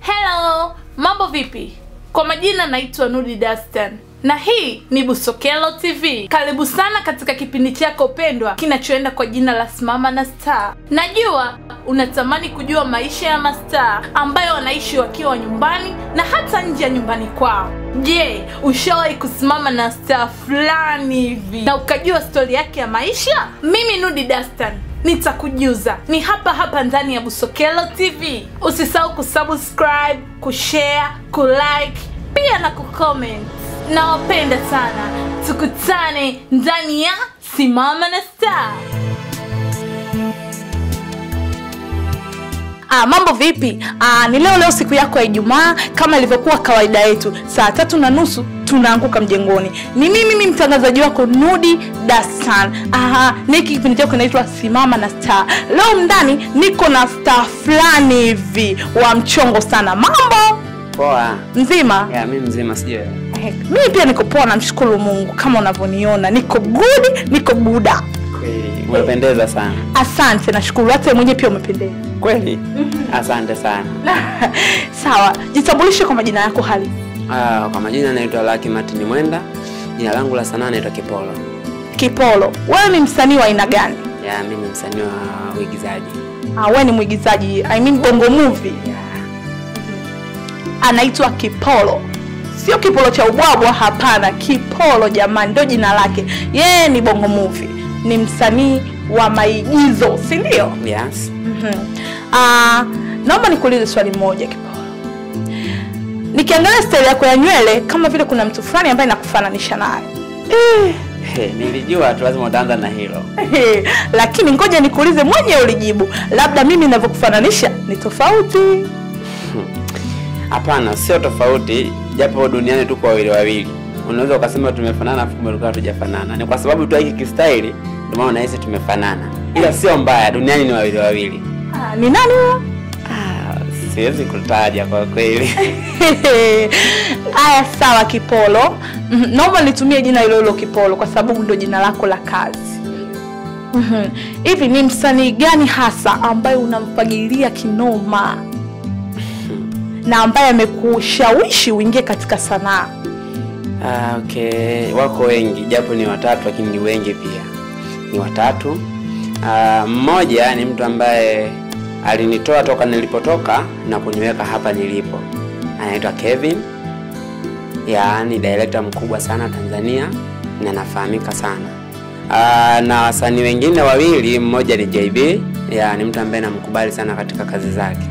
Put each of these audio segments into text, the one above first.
Hello, mambo vipi? Kwa majina naitwa Nudi Dastan na hii ni Busokelo TV. Karibu sana katika kipindi chako pendwa kinachoenda kwa jina la Simama na Star. Najua unatamani kujua maisha ya mastaa ambayo wanaishi wakiwa nyumbani na hata nje ya nyumbani kwao. Je, yeah, ushawahi kusimama na star fulani hivi na ukajua stori yake ya maisha? Mimi Nudi Dastan nitakujuza ni hapa hapa ndani ya Busokelo TV. Usisahau kusubscribe, kushare, kulike pia na kucomment. Nawapenda sana, tukutane ndani ya Simama na Star. Ah, mambo vipi? Ah, ni leo leo siku yako ya Ijumaa kama ilivyokuwa kawaida yetu, saa tatu na nusu tunaanguka mjengoni. Ni mimi mimi mtangazaji wako Nudi Dasan. Aha, niki kipindi chako kinaitwa Simama na Star. Leo ndani niko na star fulani hivi wa mchongo sana. Mambo Poa. mzima? Ya, mimi mzima sijui. Eh, Mimi pia niko poa, namshukuru Mungu kama unavyoniona, niko good, niko buda. Kweli umependeza sana. Asante, nashukuru. Hata mwenyewe pia umependeza. Kweli? Asante sana. Sawa, jitambulishe kwa majina yako hali. Ah, kwa majina naitwa Lucky Martin Mwenda. Jina langu la sanaa naitwa Kipolo. Kipolo, wewe ni msanii wa aina gani? Ya, mimi ni msanii wa uigizaji. Ah, wewe ni mwigizaji, I mean bongo movie. Anaitwa Kipolo, sio Kipolo cha ubwabwa, hapana. Kipolo jamani, ndio jina lake. Yeye ni bongo movie, ni msanii wa maigizo, si ndio? Yes. Mhm. Ah, naomba nikuulize swali moja Kipolo. Nikiangalia staili yako ya nywele kama vile kuna mtu fulani ambaye nakufananisha naye eh. Hey, nilijua tu lazima utaanza na hilo. lakini ngoja nikuulize mwenye ulijibu, labda mimi ninavyokufananisha ni tofauti. Hapana, sio tofauti, japo duniani tuko wawili wawili. Unaweza ukasema tumefanana afu kumbe tulikuwa hatujafanana. Ni kwa sababu tu hiki kistaili ndio maana unahisi tumefanana. Ila sio mbaya, duniani ni wawili wawili. Ah, ni nani huyo? Ah, siwezi kutaja kwa kweli. Aya, sawa Kipolo. Mhm, Naomba nitumie jina hilo hilo Kipolo kwa sababu ndio jina lako la kazi. Mhm. Hivi ni msanii gani hasa ambaye unamfagilia kinoma na ambaye amekushawishi uingie katika sanaa? Ah, okay, wako wengi japo ni watatu, lakini ni wengi pia, ni watatu. Ah, mmoja ni mtu ambaye alinitoa toka nilipotoka na kuniweka hapa nilipo, anaitwa Kevin. yaani director mkubwa sana Tanzania na nafahamika sana. Ah, na wasanii wengine wawili, mmoja ni JB, ya, ni mtu ambaye namkubali sana katika kazi zake.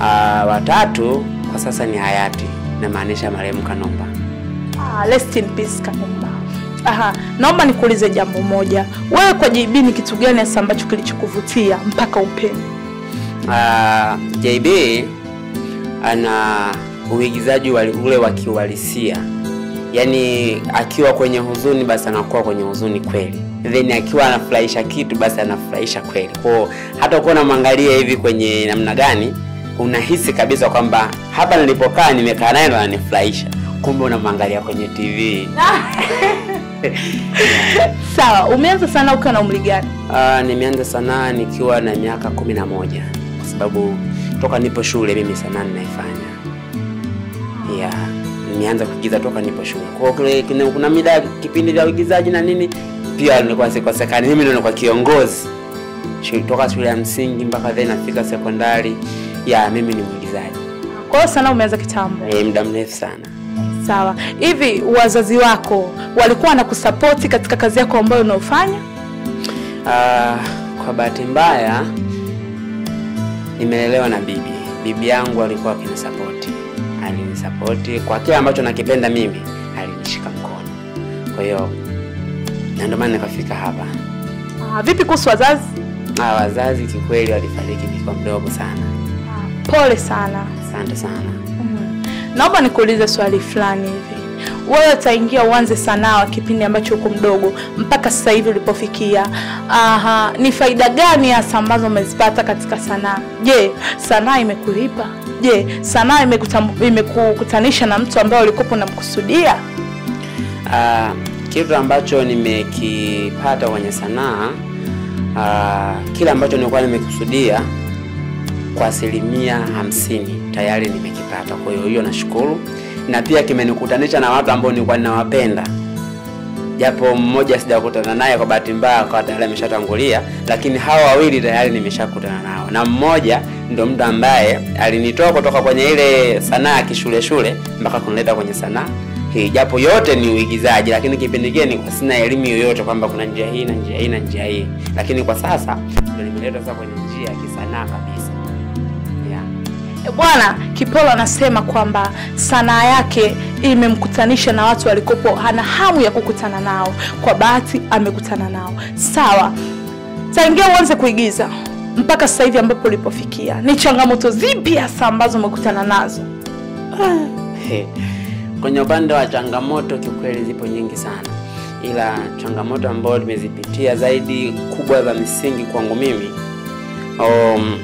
Ah, watatu kwa sasa ni hayati, namaanisha marehemu Kanumba. Ah, rest in peace Kanumba. Aha, naomba nikuulize jambo moja. Wewe kwa JB ni kitu gani hasa ambacho kilichokuvutia mpaka upende? Uh, JB ana uigizaji ule wa kiuhalisia, yaani akiwa kwenye huzuni basi anakuwa kwenye huzuni kweli, then akiwa anafurahisha kitu basi anafurahisha kweli. Kwa hata uko unamwangalia hivi kwenye namna gani, unahisi kabisa kwamba hapa nilipokaa nimekaa naye ndo ananifurahisha, kumbe unamwangalia kwenye TV. Sawa, umeanza sana ukiwa na umri gani? Uh, nimeanza sanaa nikiwa na miaka kumi na moja kwa sababu toka nipo shule mimi sanaa ninaifanya. Yeah, nimeanza kuigiza toka nipo shule. Kwa hiyo kuna, kuna mida kipindi vya uigizaji na nini pia nilikuwa sikosekani. Mimi ndio nilikuwa kiongozi toka shule ya msingi mpaka then nafika sekondari. Ya, mimi ni mwigizaji Kwa hiyo sana umeanza kitambo. eh, muda mrefu sana. Sawa. Hivi wazazi wako walikuwa wanakusapoti katika kazi yako ambayo unaofanya? Uh, kwa bahati mbaya nimelelewa na bibi. Bibi yangu alikuwa akinisapoti, alinisapoti kwa kile ambacho nakipenda mimi, alinishika mkono. Kwa hiyo na ndio maana nikafika hapa. Ah, vipi kuhusu wazazi? Ah, wazazi kikweli walifariki nikiwa mdogo sana. Pole sana. Asante sana. Naomba nikuulize swali fulani hivi. Wewe utaingia uanze sanaa wa kipindi ambacho uko mdogo mpaka sasa hivi ulipofikia. Aha, ni faida gani hasa ambazo umezipata katika sanaa? Je, sanaa imekulipa? Je, sanaa imekukutanisha na mtu ambaye ulikuwa unamkusudia? Ah, kitu ambacho nimekipata kwenye sanaa uh, kile ambacho nilikuwa nimekusudia kwa asilimia hamsini tayari nimekipata. Kwa hiyo hiyo nashukuru, na pia kimenikutanisha na watu ambao nilikuwa ninawapenda, japo mmoja sijakutana naye kwa bahati mbaya, kwa tayari ameshatangulia, lakini hawa wawili tayari nimeshakutana nao, na mmoja ndo mtu ambaye alinitoa kutoka kwenye ile sanaa ya kishule shule mpaka kunileta kwenye sanaa hii, japo yote ni uigizaji, lakini kipindi kile nilikuwa sina elimu yoyote kwamba kuna njia hii na njia hii na njia hii, lakini kwa sasa ndo nimeletwa sasa kwenye njia ya kisanaa kabisa Bwana Kipolo anasema kwamba sanaa yake imemkutanisha na watu walikopo hana hamu ya kukutana nao, kwa bahati amekutana nao. Sawa, tangia uanze kuigiza mpaka sasa hivi ambapo ulipofikia, ni changamoto zipi hasa ambazo umekutana nazo? Kwenye upande wa changamoto kiukweli zipo nyingi sana, ila changamoto ambayo nimezipitia zaidi kubwa za misingi kwangu mimi um,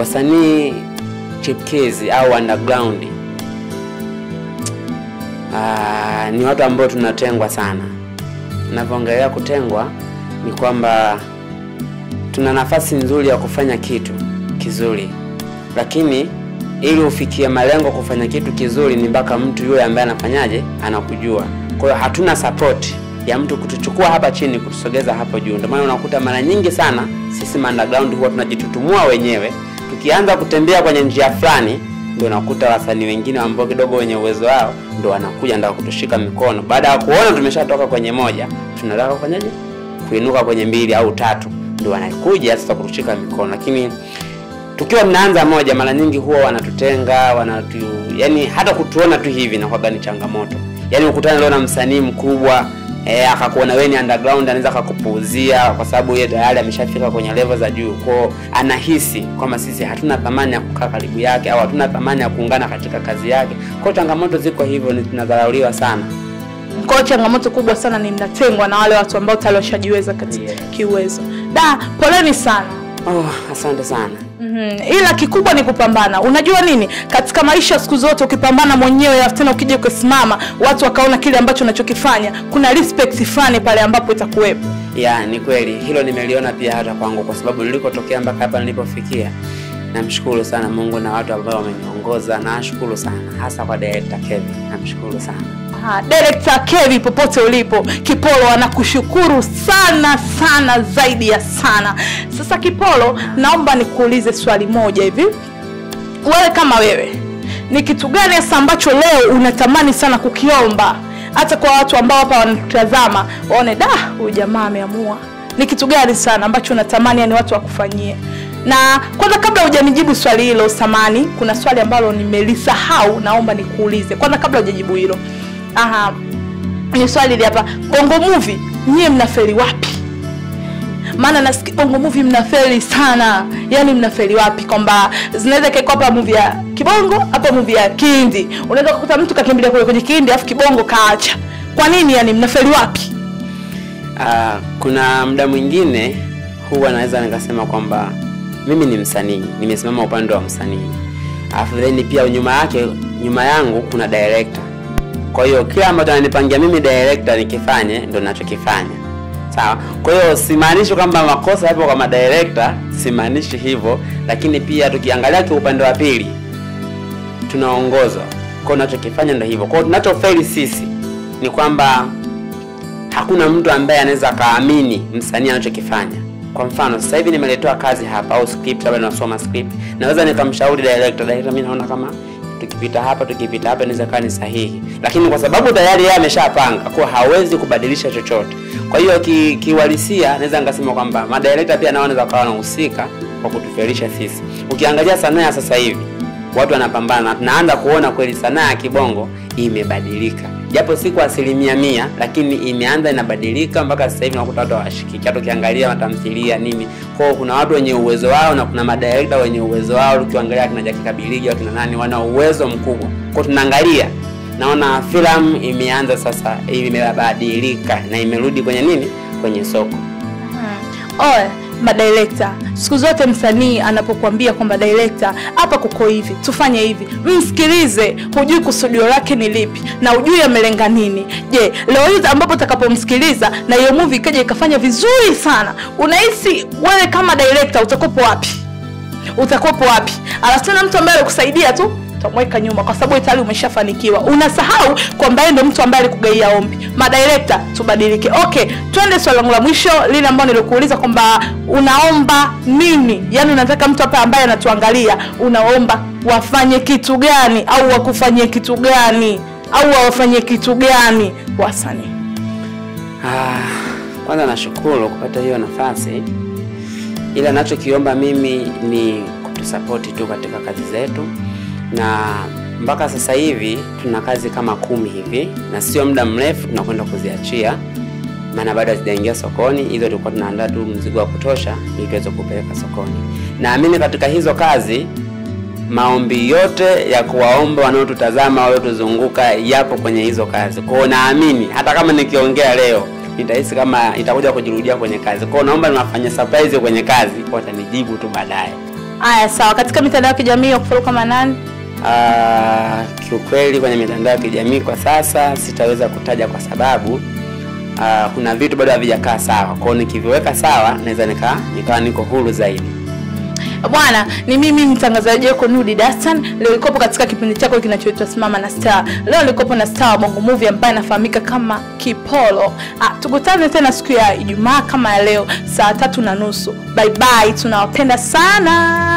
wasanii chipkizi au underground ah, ni watu ambao tunatengwa sana. Ninavyoongelea kutengwa ni kwamba tuna nafasi nzuri ya kufanya kitu kizuri, lakini ili ufikie malengo kufanya kitu kizuri ni mpaka mtu yule ambaye anafanyaje anakujua. Kwa hiyo hatuna support ya mtu kutuchukua hapa chini kutusogeza hapo juu. Ndio maana unakuta mara nyingi sana sisi underground huwa tunajitutumua wenyewe, tukianza kutembea kwenye njia fulani, ndio unakuta wasanii wengine ambao kidogo wenye uwezo wao ndio wanakuja ndio kutushika mikono. Baada ya kuona tumeshatoka kwenye moja, tunataka kufanyaje? Kuinuka kwenye mbili au tatu, ndio wanakuja sasa kutushika mikono, lakini tukiwa mnaanza moja, mara nyingi huwa wanatutenga wanatu, yani hata kutuona tu hivi na ni changamoto. Yani ukutane leo na msanii mkubwa eh, akakuona wewe ni underground, anaweza akakupuuzia kwa sababu yeye tayari ameshafika kwenye level za juu, kwao anahisi kwamba sisi hatuna thamani ya kukaa karibu yake au hatuna thamani ya kuungana katika kazi yake. Kwao changamoto ziko hivyo, ni tunadharauliwa sana. Kwa changamoto kubwa sana ni mnatengwa na wale watu ambao tayari washajiweza katika yeah. kiuwezo. Da, poleni sana. Oh, asante sana. Mhm. Ila kikubwa ni kupambana. Unajua nini, katika maisha siku zote ukipambana mwenyewe, alafu tena ukija ukasimama, watu wakaona kile ambacho unachokifanya, kuna respect fulani pale ambapo itakuwepo. Ya, ni kweli hilo nimeliona pia hata kwangu, kwa sababu nilikotokea mpaka hapa nilipofikia, namshukuru sana Mungu na watu ambao wameniongoza. Nashukuru sana hasa kwa director Kevin, namshukuru sana. Ha, Director Kevi popote ulipo, Kipolo anakushukuru sana sana zaidi ya sana. Sasa Kipolo, naomba nikuulize swali moja hivi. Wewe kama wewe, ni kitu gani hasa ambacho leo unatamani sana kukiomba hata kwa watu ambao hapa wanatutazama waone da, huyu jamaa ameamua. Ni kitu gani sana ambacho unatamani yani watu wakufanyie? Na kwanza kabla hujanijibu swali hilo, samani, kuna swali ambalo nimelisahau, naomba nikuulize kwanza kabla hujajibu hilo. Aha, ni swali hili hapa. Bongo Movie nyie mnafeli wapi? Maana nasikia Bongo Movie mnafeli sana, yaani mnafeli wapi? Kwamba zinaweza kaiko hapa movie ya kibongo, hapa movie ya kindi. unaweza kukuta mtu kakimbilia kule kwenye kindi afu kibongo kaacha. Kwa nini? Yani mnafeli wapi? Uh, kuna muda mwingine huwa naweza nikasema kwamba mimi ni msanii, nimesimama upande wa msanii, alafu then pia nyuma yake, nyuma yangu kuna director. Kwa hiyo kila ambacho ananipangia mimi director nikifanye ndo ninachokifanya, sawa. Kwa hiyo simaanishi kwamba makosa yapo kwa madirector, simaanishi hivyo, lakini pia tukiangalia kwa upande wa pili tunaongozwa kwa tunachokifanya ndo hivyo. Kwa tunachofeli sisi ni kwamba hakuna mtu ambaye anaweza akaamini msanii anachokifanya. Kwa mfano sasa hivi nimeletewa kazi hapa au script, labda script, naweza nikamshauri director, director, mimi naona kama tukipita hapa tukipita hapa inaweza kuwa ni sahihi, lakini kwa sababu tayari yeye ameshapanga, kwa hawezi kubadilisha chochote. Kwa hiyo ki- naweza nikasema kwamba madirekta pia nao wanaweza kuwa wanahusika kwa kutufelisha sisi. Ukiangalia sanaa ya sasa hivi watu wanapambana na tunaanza kuona kweli sanaa ya kibongo imebadilika, japo si kwa asilimia mia, lakini imeanza inabadilika mpaka sasa hivi nakuta watu hawashikiki. Hata ukiangalia nini, kwao kuna watu wenye uwezo wao na kuna madirekta wenye uwezo wao. Ukiangalia kina Kabiligi wakina nani, wana uwezo mkubwa. kwao. tunaangalia, naona filamu imeanza sasa, imebadilika na imerudi kwenye nini, kwenye soko. Oe, madirekta siku zote msanii anapokuambia kwamba direkta hapa kuko hivi tufanye hivi. Msikilize hujui kusudio lake ni lipi na hujui amelenga nini. Je leo hii ambapo utakapomsikiliza na hiyo muvi ikaja ikafanya vizuri sana unahisi wewe kama direkta utakopo wapi? Utakopo wapi? Alafu tena mtu ambaye alikusaidia tu utamweka nyuma kwa sababu tayari umeshafanikiwa. Unasahau kwamba yeye ndo mtu ambaye alikugaia ombi. Madirekta tubadilike. Okay twende swali langu la mwisho lile ambalo nilikuuliza kwamba unaomba nini? Yaani unataka mtu hapa ambaye anatuangalia unaomba wafanye kitu gani? Au wakufanyie kitu gani? Au wawafanyie kitu gani? Wasanii. Ah, kwanza nashukuru kupata hiyo nafasi, ila nachokiomba mimi ni kutusapoti tu katika kazi zetu, na mpaka sasa hivi tuna kazi kama kumi hivi, na sio muda mrefu tunakwenda kuziachia, maana bado hazijaingia sokoni. Hizo tulikuwa tunaandaa tu mzigo wa kutosha ili tuweze kupeleka sokoni. Naamini katika hizo kazi maombi yote ya kuwaomba wanaotutazama waliotuzunguka yapo kwenye hizo kazi. Kwa naamini hata kama nikiongea leo nitahisi kama itakuja kujirudia kwenye kazi. Kwa hiyo naomba niwafanye surprise kwenye kazi, watanijibu tu baadaye. haya sawa katika mitandao ya kijamii wakufollow kama nani Ah, kiukweli kwenye mitandao ya kijamii kwa sasa sitaweza kutaja kwa sababu aa, kuna vitu bado havijakaa sawa. Kwa hiyo nikiviweka sawa naweza nika nikawa niko huru zaidi. bwana ni mimi mtangazaji wako nudi dastan. Leo nikopo katika kipindi chako kinachoitwa simama na star. Leo nikopo na star bongo movie ambaye anafahamika kama kipolo. Ah, tukutane tena siku ya ijumaa kama ya leo saa tatu na nusu. Bye bye tunawapenda sana